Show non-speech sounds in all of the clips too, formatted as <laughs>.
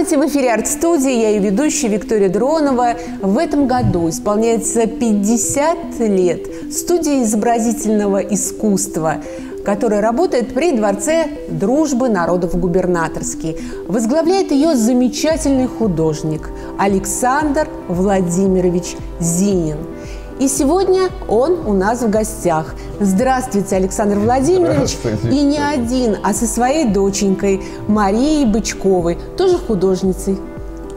Здравствуйте, в эфире «Арт-студия», я ее ведущая Виктория Дронова. В этом году исполняется 50 лет студии изобразительного искусства, которая работает при Дворце дружбы народов губернаторский. Возглавляет ее замечательный художник Александр Владимирович Зинин. И сегодня он у нас в гостях. Здравствуйте, Александр Владимирович. Здравствуйте. И не один, а со своей доченькой Марией Бычковой, тоже художницей.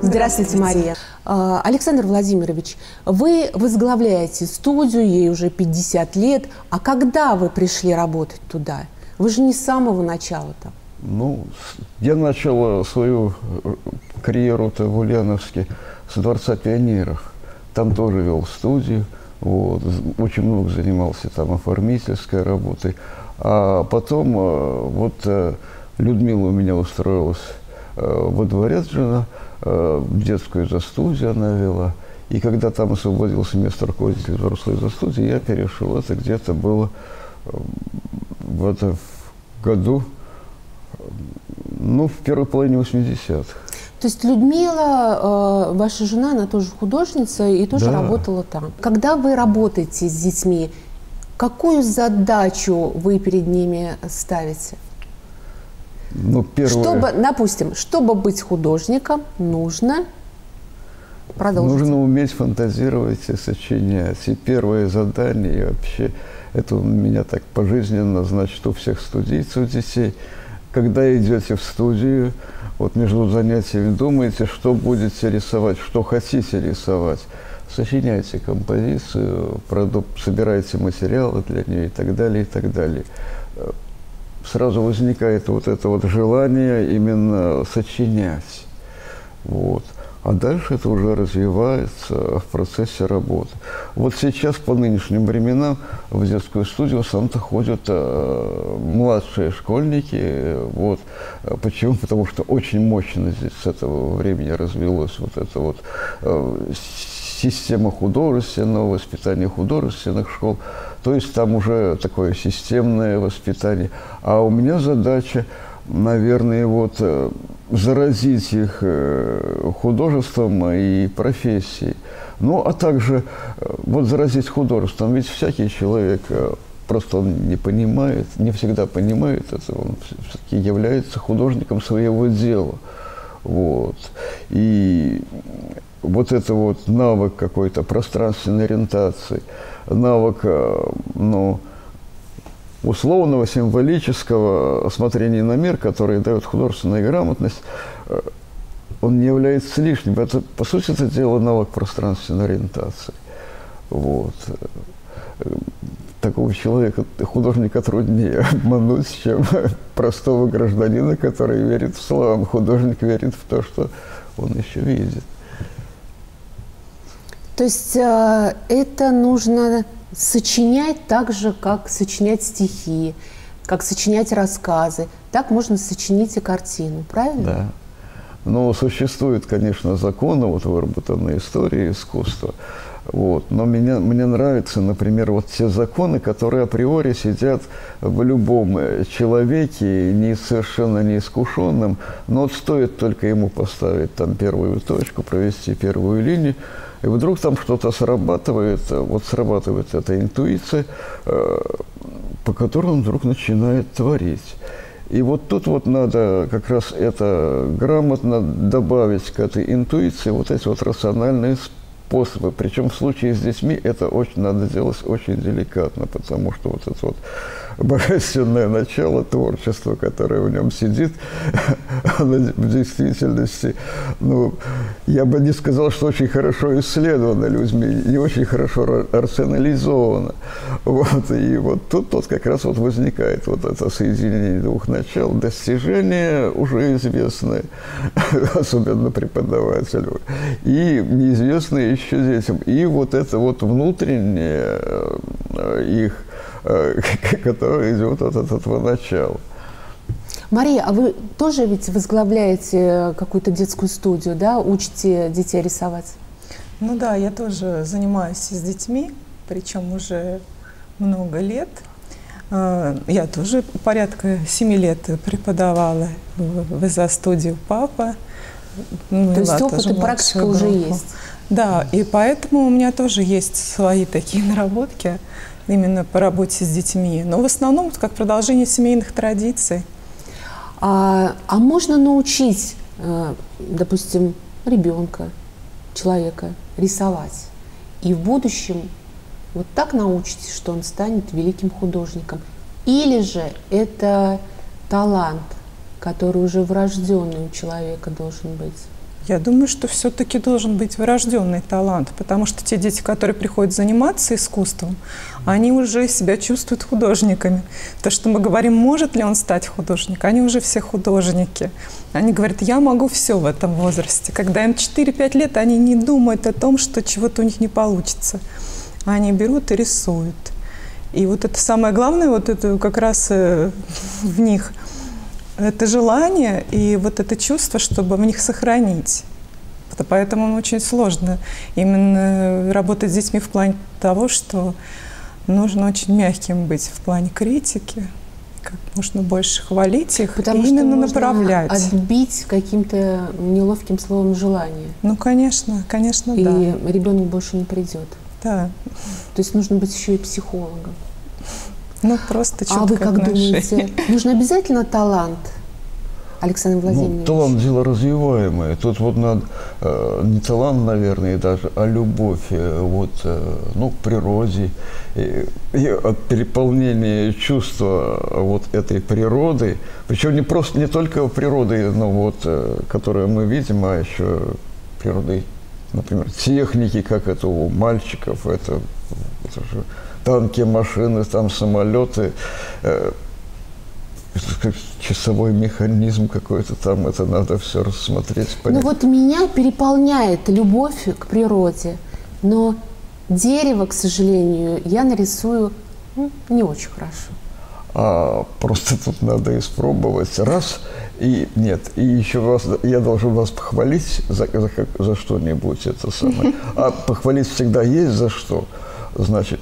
Здравствуйте, Мария. А, Александр Владимирович, вы возглавляете студию, ей уже 50 лет. А когда вы пришли работать туда? Вы же не с самого начала там. Ну, я начал э, свою э, карьеру-то в Ульяновске с Дворца пионеров. Там тоже вел студию. Вот, очень много занимался там оформительской работой. А потом э, вот э, Людмила у меня устроилась э, во дворец жена, детскую за студию она вела. И когда там освободился место руководителя взрослой за студии, я перешел. Это где-то было э, в этом году, ну, в первой половине 80-х. То есть Людмила, э, ваша жена, она тоже художница и тоже Да. работала там. Когда вы работаете с детьми, какую задачу вы перед ними ставите? Ну, первое, Чтобы, допустим, чтобы быть художником, нужно продолжить. нужно уметь фантазировать и сочинять. И первое задание, и вообще, это у меня так пожизненно, значит, у всех студийцев детей, когда идете в студию, вот между занятиями думаете, что будете рисовать, что хотите рисовать. Сочиняйте композицию, продук- собирайте материалы для нее и так далее, и так далее. Сразу возникает вот это вот желание именно сочинять. Вот. А дальше это уже развивается в процессе работы. Вот сейчас, по нынешним временам, в детскую студию сам-то ходят э, младшие школьники. Вот. Почему? Потому что очень мощно здесь с этого времени развелось вот это вот э, система художественного воспитания художественных школ. То есть там уже такое системное воспитание. А у меня задача, наверное, вот э, заразить их э, художеством и профессией. Ну, а также э, вот заразить художеством. Ведь всякий человек просто он не понимает, не всегда понимает это, он все-таки является художником своего дела. Вот. И вот это вот навык какой-то пространственной ориентации, навык, ну, условного, символического смотрения на мир, который дает художественная грамотность, э, он не является лишним. Это, по сути, это дело навык пространственной ориентации. Вот. Э, Такого человека, художника труднее <laughs> обмануть, чем <laughs> простого гражданина, который верит в славу. Художник верит в то, что он еще видит. То есть э, это нужно сочинять так же, как сочинять стихи, как сочинять рассказы. Так можно сочинить и картину, правильно? Да. Но существуют, конечно, законы, вот выработанные историей искусства. Вот. Но меня, мне нравятся, например, вот те законы, которые априори сидят в любом э, человеке, не совершенно неискушенном, но вот стоит только ему поставить там первую точку, провести первую линию, и вдруг там что-то срабатывает, э, вот срабатывает эта интуиция, э, по которой он вдруг начинает творить. И вот тут вот надо как раз это грамотно добавить к этой интуиции вот эти вот рациональные способы. Причем в случае с детьми это очень надо делать очень деликатно, потому что вот это вот божественное начало творчества, которое в нем сидит, <laughs> оно в действительности, ну, я бы не сказал, что очень хорошо исследовано людьми, не очень хорошо ра- рационализовано. Вот, и вот тут вот как раз вот возникает вот это соединение двух начал, достижение уже известное, <laughs> особенно преподавателю, и неизвестное еще детям. И вот это вот внутреннее э, их, э, <laughs> которое идет от этого начала. Мария, а вы тоже ведь возглавляете какую-то детскую студию, да? Учите детей рисовать? Ну да, я тоже занимаюсь с детьми, причем уже много лет. Э, Я тоже порядка семи лет преподавала в ИЗА-студию «Папа». Ну, То есть опыт и практика уже есть. Да, и поэтому у меня тоже есть свои такие <laughs> наработки именно по работе с детьми. Но в основном как продолжение семейных традиций. А, а можно научить, э, допустим, ребенка, человека рисовать? И в будущем вот так научитесь, что он станет великим художником? Или же это талант, который уже врожденный у человека должен быть? Я думаю, что все-таки должен быть врожденный талант, потому что те дети, которые приходят заниматься искусством, они уже себя чувствуют художниками. То, что мы говорим, может ли он стать художником, они уже все художники. Они говорят, я могу все в этом возрасте. Когда им 4-5 лет, они не думают о том, что чего-то у них не получится. Они берут и рисуют. И вот это самое главное, вот это как раз э, в них – это желание и вот это чувство, чтобы в них сохранить. Поэтому очень сложно именно работать с детьми в плане того, что нужно очень мягким быть в плане критики, как можно больше хвалить их Потому и именно что направлять. отбить каким-то неловким словом желание. Ну, конечно, конечно, и да. И ребенок больше не придет. Да. То есть нужно быть еще и психологом. Ну, просто А вы как отношение. думаете, нужно обязательно талант? Александр ну, Владимирович? Ну, талант – дело развиваемое. Тут вот надо э, не талант, наверное, даже, а любовь э, вот, э, ну, к природе. И, и от переполнения чувства вот этой природы, причем не просто, не только природы, но вот, э, которую мы видим, а еще природы, например, техники, как это у мальчиков, это, это же танки, машины, там самолеты, э, часовой механизм какой-то там, это надо все рассмотреть. Понять. Ну вот меня переполняет любовь к природе, но дерево, к сожалению, я нарисую ну, не очень хорошо. А просто тут надо испробовать раз и нет, и еще вас, я должен вас похвалить за, за, за что-нибудь это самое. <laughs> А похвалить всегда есть за что. Значит,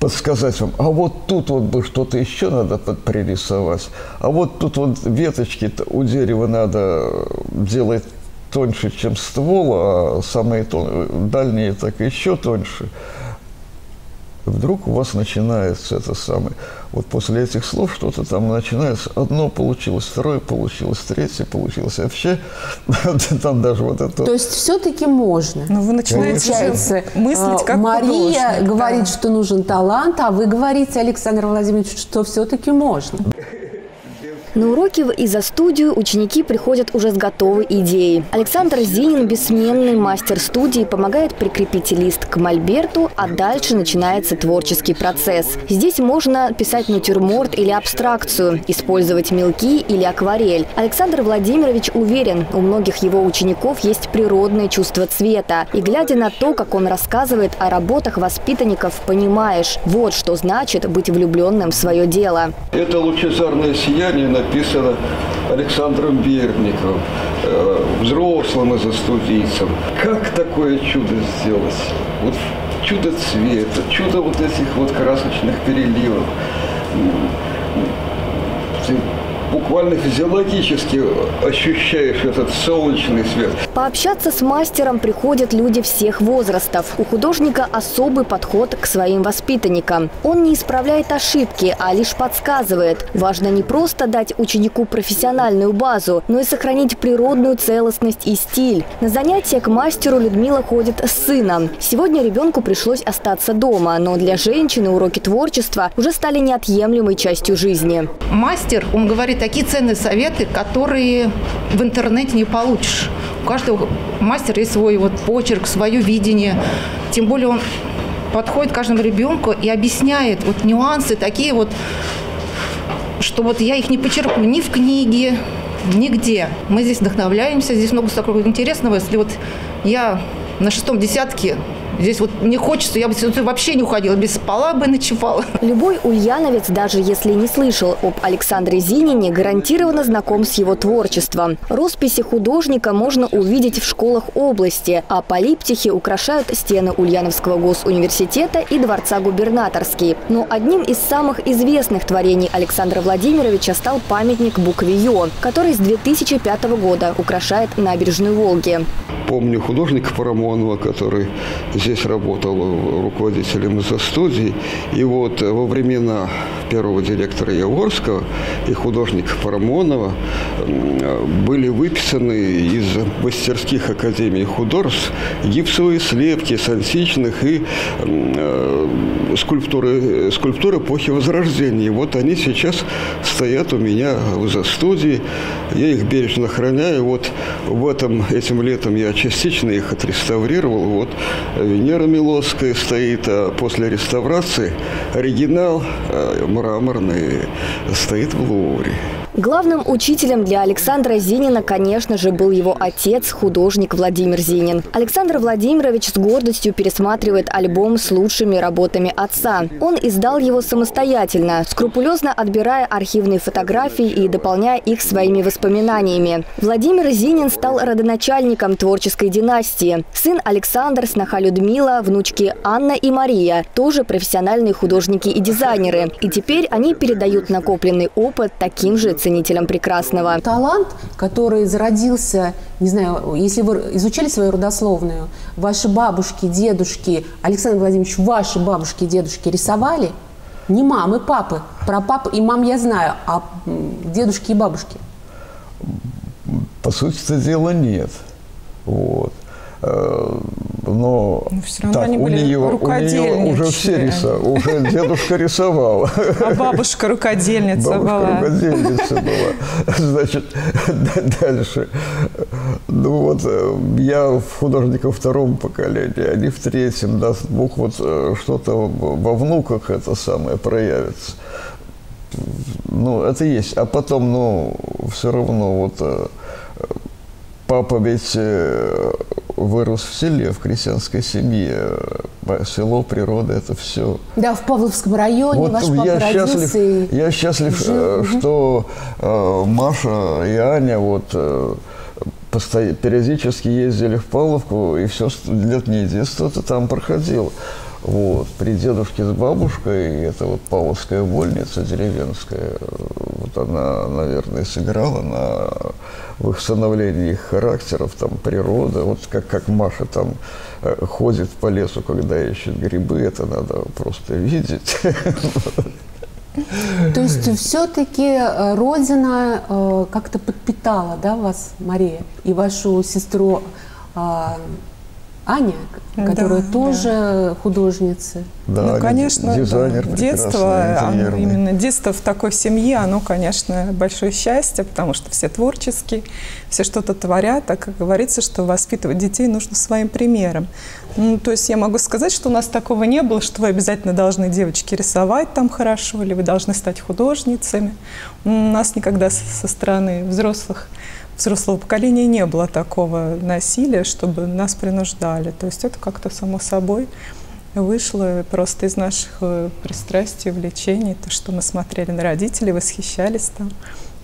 подсказать вам, а вот тут вот бы что-то еще надо пририсовать, а вот тут вот веточки у дерева надо делать тоньше, чем ствол, а самые тон... дальние так еще тоньше вдруг у вас начинается это самое. Вот после этих слов что-то там начинается. Одно получилось, второе получилось, третье получилось. Вообще <laughs> там даже вот это... То есть все-таки можно. Ну, вы начинаете Получается, мыслить как Мария говорит, да. что нужен талант, а вы говорите, Александр Владимирович, что все-таки можно. На уроки и за студию ученики приходят уже с готовой идеей. Александр Зинин, бессменный мастер студии, помогает прикрепить лист к мольберту, а дальше начинается творческий процесс. Здесь можно писать натюрморт или абстракцию, использовать мелки или акварель. Александр Владимирович уверен, у многих его учеников есть природное чувство цвета. И глядя на то, как он рассказывает о работах воспитанников, понимаешь, вот что значит быть влюбленным в свое дело. Это лучезарное сияние на написано Александром Бердниковым, э, взрослым и застудийцем. Как такое чудо сделать? Вот чудо цвета, чудо вот этих вот красочных переливов буквально физиологически ощущаешь этот солнечный свет. Пообщаться с мастером приходят люди всех возрастов. У художника особый подход к своим воспитанникам. Он не исправляет ошибки, а лишь подсказывает. Важно не просто дать ученику профессиональную базу, но и сохранить природную целостность и стиль. На занятия к мастеру Людмила ходит с сыном. Сегодня ребенку пришлось остаться дома, но для женщины уроки творчества уже стали неотъемлемой частью жизни. Мастер, он говорит такие ценные советы, которые в интернете не получишь. У каждого мастера есть свой вот почерк, свое видение. Тем более он подходит каждому ребенку и объясняет вот нюансы такие вот, что вот я их не почерпну ни в книге, нигде. Мы здесь вдохновляемся, здесь много такого интересного. Если вот я на шестом десятке Здесь вот не хочется, я бы вообще не уходила, без спала бы ночевала. Любой ульяновец, даже если не слышал об Александре Зинине, гарантированно знаком с его творчеством. Росписи художника можно увидеть в школах области, а полиптихи украшают стены Ульяновского госуниверситета и Дворца губернаторский. Но одним из самых известных творений Александра Владимировича стал памятник букве «Ё», который с 2005 года украшает набережную Волги. Помню художника Парамонова, который здесь работал руководителем из-за студии. И вот во времена первого директора Яворского и художника Парамонова были выписаны из мастерских академий художеств гипсовые слепки с античных и э, скульптуры, скульптуры эпохи Возрождения. И вот они сейчас стоят у меня за студии. Я их бережно храняю. Вот в этом, этим летом я частично их отреставрировал. Вот Венера Милосская стоит, а после реставрации оригинал э, мраморный стоит в Лувре. Главным учителем для Александра Зинина, конечно же, был его отец, художник Владимир Зинин. Александр Владимирович с гордостью пересматривает альбом с лучшими работами отца. Он издал его самостоятельно, скрупулезно отбирая архивные фотографии и дополняя их своими воспоминаниями. Владимир Зинин стал родоначальником творческой династии. Сын Александр, сноха Людмила, внучки Анна и Мария – тоже профессиональные художники и дизайнеры. И теперь они передают накопленный опыт таким же ценителям прекрасного. Талант, который зародился, не знаю, если вы изучали свою родословную, ваши бабушки, дедушки, Александр Владимирович, ваши бабушки, дедушки рисовали? Не мамы, папы. Про пап и мам я знаю, а дедушки и бабушки? По сути дела нет. Вот. Э, но, но все равно так, они были у нее, у нее уже все рисовали, уже дедушка рисовал. А бабушка рукодельница бабушка была. рукодельница была. Значит, дальше. Ну вот, э, я в художниках втором поколении, они в третьем, даст Бог, вот э, что-то во внуках это самое проявится. Ну, это есть. А потом, ну, все равно вот папа ведь вырос в селе, в крестьянской семье. Село, природа, это все. Да, в Павловском районе вот ваш папа я счастлив, и Я счастлив, жил. Э, что э, Маша и Аня вот э, периодически ездили в Павловку, и все летнее детство это там проходило. Вот. При дедушке с бабушкой, это вот Павловская больница деревенская, вот она, наверное, сыграла на в их становлении их характеров, там, природа. Вот как, как Маша там э, ходит по лесу, когда ищет грибы, это надо просто видеть. <laughs> То есть все-таки э, Родина э, как-то подпитала да, вас, Мария, и вашу сестру а, Аня, которая да, тоже да. художница. Да, ну, конечно, дизайнер да. детство, оно, именно детство в такой семье, оно, конечно, большое счастье, потому что все творческие, все что-то творят, так как говорится, что воспитывать детей нужно своим примером. Ну, то есть я могу сказать, что у нас такого не было, что вы обязательно должны, девочки, рисовать там хорошо, или вы должны стать художницами. У нас никогда со стороны взрослых взрослого поколения не было такого насилия, чтобы нас принуждали. То есть это как-то само собой вышло просто из наших э, пристрастий, увлечений, то, что мы смотрели на родителей, восхищались там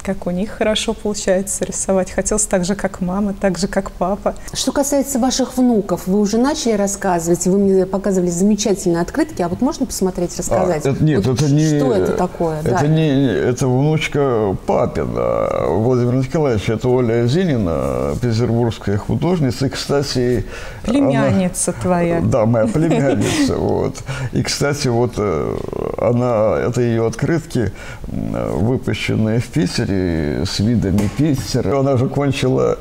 как у них хорошо получается рисовать. Хотелось так же, как мама, так же, как папа. Что касается ваших внуков, вы уже начали рассказывать, вы мне показывали замечательные открытки, а вот можно посмотреть, рассказать? А, это, нет, вот это не... Что это такое? Это да. не... Это внучка папина, Владимир Николаевич. Это Оля Зинина, петербургская художница. И, кстати... Племянница она, твоя. Да, моя племянница. Вот. И, кстати, вот э, она, это ее открытки, выпущенные в Питере, Питере с видами Питера. Она же кончила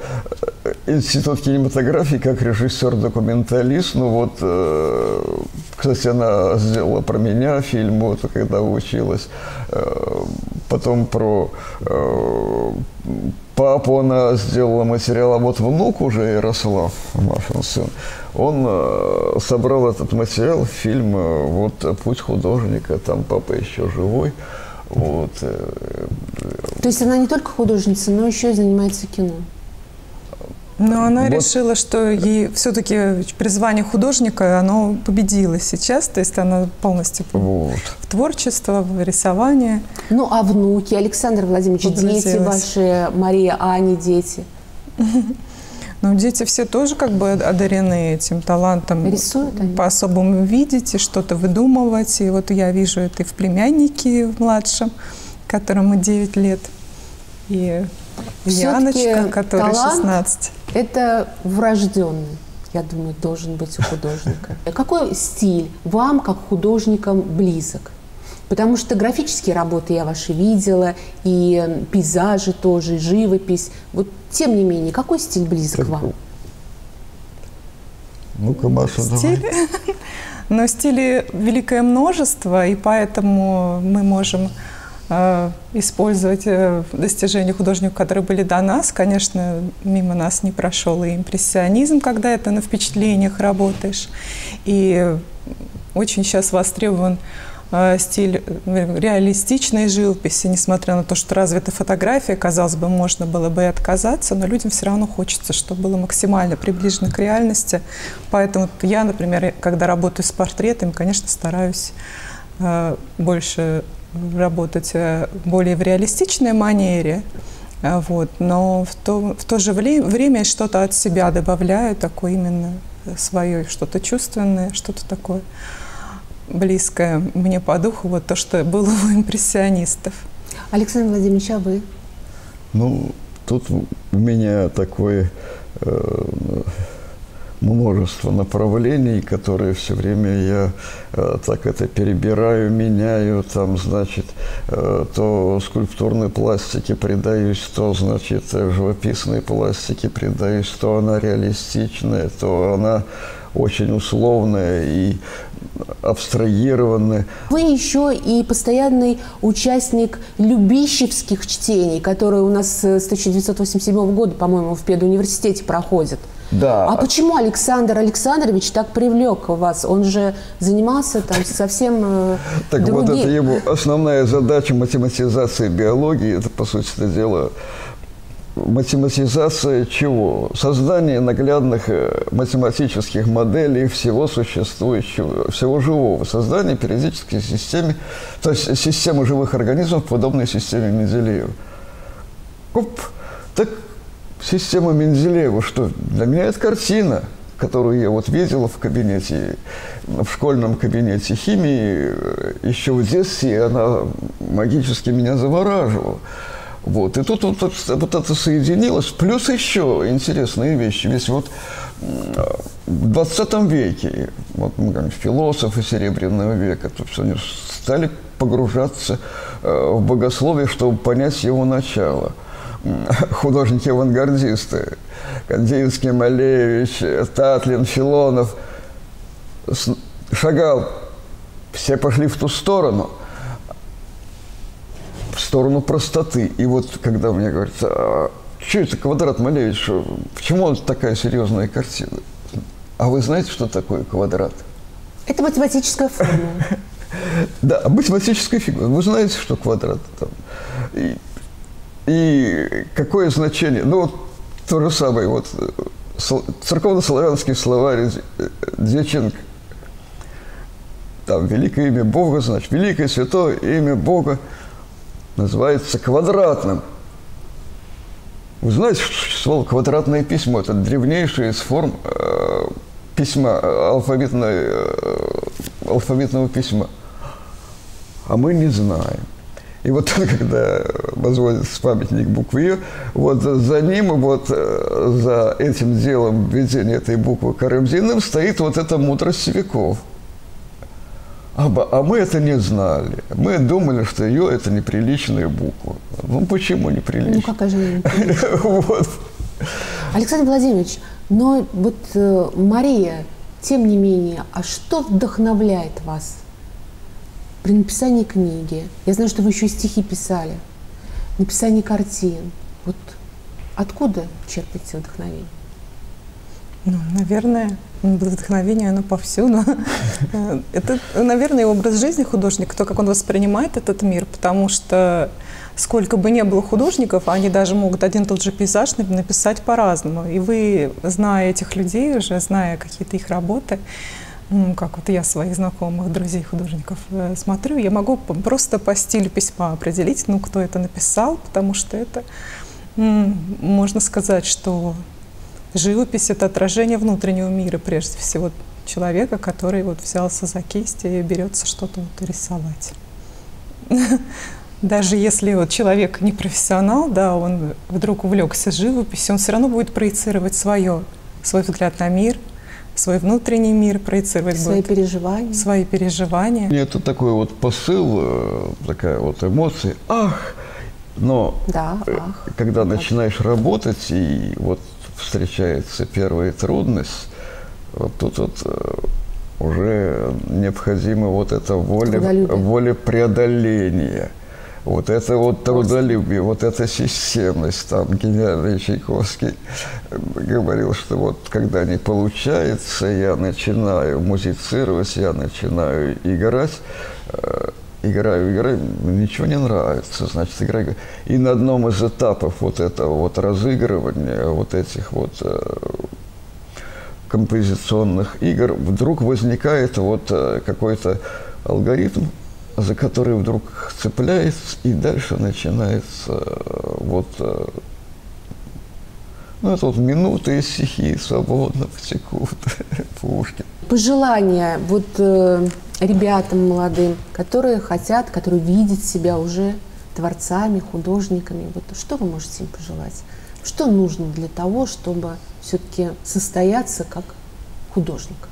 э, институт кинематографии как режиссер-документалист. Ну вот, э, кстати, она сделала про меня фильм, вот, когда училась. Э, потом про папу она сделала материал, а вот внук уже Ярослав, Машин сын, он собрал этот материал, фильм вот «Путь художника», там папа еще живой. Вот. То есть она не только художница, но еще и занимается кино? Но она вот. решила, что ей все-таки призвание художника, оно победило сейчас, то есть она полностью вот. в творчество, в рисование. Ну, а внуки, Александр Владимирович, дети ваши, Мария, Ани, дети? <laughs> Ну, дети все тоже как бы одарены этим талантом. Рисуют они? По-особому видеть и что-то выдумывать. И вот я вижу это и в племяннике в младшем, которому 9 лет. И Яночка, которой 16. Это врожденный, я думаю, должен быть у художника. <laughs> Какой стиль вам, как художникам, близок? Потому что графические работы я ваши видела, и пейзажи тоже, и живопись. Вот тем не менее, какой стиль близок как, вам? Ну-ка, Маша, Стиль? давай. <laughs> Но стилей великое множество, и поэтому мы можем Э, использовать э, достижения художников, которые были до нас. Конечно, мимо нас не прошел и импрессионизм, когда это на впечатлениях работаешь. И очень сейчас востребован стиль реалистичной живописи, несмотря на то, что развита фотография, казалось бы, можно было бы и отказаться, но людям все равно хочется, чтобы было максимально приближено к реальности. Поэтому я, например, когда работаю с портретами, конечно, стараюсь больше работать э, более в реалистичной манере, э, вот, но в то, в то же время что-то от себя добавляю, такое именно свое, что-то чувственное, что-то такое близкое мне по духу, вот то, что было у импрессионистов. Александр Владимирович, а вы? Ну, тут у меня такой э, множество направлений, которые все время я э, так это перебираю, меняю, там, значит, э, то скульптурной пластике предаюсь, то, значит, живописной пластике предаюсь, то она реалистичная, то она очень условная и абстрагированная. Вы еще и постоянный участник любищевских чтений, которые у нас с 1987 года, по-моему, в педуниверситете проходят. Да. А почему Александр Александрович так привлек вас? Он же занимался там совсем э, Так другим. вот это его основная задача математизации биологии, это, по сути дела, математизация чего? Создание наглядных э, математических моделей всего существующего, всего живого. Создание периодической системы, то есть системы живых организмов, подобной системе Менделеева. Оп, так Система Менделеева, что для меня это картина, которую я вот видел в кабинете, в школьном кабинете химии э, еще в детстве, и она магически меня завораживала. Вот. И тут вот, вот, это соединилось. Плюс еще интересные вещи. Ведь вот в 20 веке, вот мы говорим, философы Серебряного века, то есть они стали погружаться э, в богословие, чтобы понять его начало <laughs> – художники-авангардисты. Кандинский, Малевич, Татлин, Филонов. Шагал. Все пошли в ту сторону. В сторону простоты. И вот когда мне говорят, а, что это квадрат Малевич? Почему такая серьезная картина? А вы знаете, что такое квадрат? Это математическая формула. <laughs> Да, математическая фигура. Вы знаете, что квадрат там. И какое значение? Ну, вот то же самое, вот церковно-славянский словарь Дьяченко. Там великое имя Бога, значит, великое святое имя Бога называется квадратным. Вы знаете, что существовало квадратное письмо? Это древнейшее из форм э, письма, алфавитной, э, алфавитного письма. А мы не знаем. И вот <laughs> когда возводится памятник буквы Ё, вот за ним, вот э, за этим делом введения этой буквы Карамзиным стоит вот эта мудрость веков. А, а мы это не знали. Мы думали, что ее это неприличная буква. Ну почему неприличная? Ну какая же неприличная? вот. Александр Владимирович, но вот э, Мария, тем не менее, а что вдохновляет вас при написании книги. Я знаю, что вы еще и стихи писали. Написание картин. Вот откуда черпаете вдохновение? Ну, наверное, вдохновение, оно повсюду. <laughs> Это, наверное, образ жизни художника, то, как он воспринимает этот мир, потому что сколько бы ни было художников, они даже могут один и тот же пейзаж написать по-разному. И вы, зная этих людей уже, зная какие-то их работы, ну, как вот я своих знакомых, друзей художников э, смотрю, я могу просто по стилю письма определить, ну, кто это написал, потому что это, можно сказать, что живопись — это отражение внутреннего мира, прежде всего, человека, который вот взялся за кисть и берется что-то вот рисовать. Даже если вот человек не профессионал, да, он вдруг увлекся живописью, он все равно будет проецировать свое, свой взгляд на мир — свой внутренний мир проецировать свои будет. переживания. Свои переживания. Это такой вот посыл, э, такая вот эмоция. Ах! Но да, э, ах, когда начинаешь работать, и вот встречается первая трудность, вот тут вот э, уже необходима вот эта воля, воля преодоления – вот это вот трудолюбие, вот эта системность, там гениальный Чайковский говорил, что вот когда не получается, я начинаю музицировать, я начинаю играть, э, играю, играю, ничего не нравится, значит, играю. И на одном из этапов вот этого вот разыгрывания, вот этих вот э, композиционных игр, вдруг возникает вот э, какой-то алгоритм, за который вдруг цепляется, и дальше начинается э, вот э, ну, это вот минуты и стихи свободно потекут <laughs> Пушкин. Пожелания вот э, ребятам молодым, которые хотят, которые видят себя уже творцами, художниками, вот что вы можете им пожелать? Что нужно для того, чтобы все-таки состояться как художник?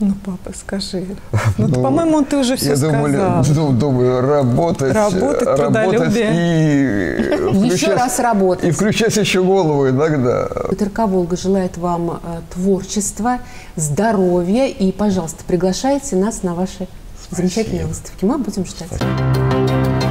Ну, папа, скажи. <laughs> Ну, ну по-моему, ты уже все я сказал. <laughs> Думаю, думаю, работать, работать, работать и <laughs> еще раз работать. И включать еще голову иногда. ТРК «Волга» желает вам э, творчества, здоровья и, пожалуйста, приглашайте нас на ваши Спасибо. замечательные выставки. Мы будем ждать. Спасибо.